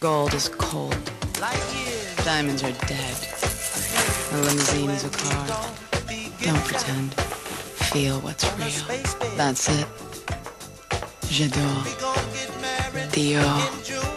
Gold is cold. Diamonds are dead. A limousine is a car. Don't pretend. Feel what's real. That's it. J'adore. Dior.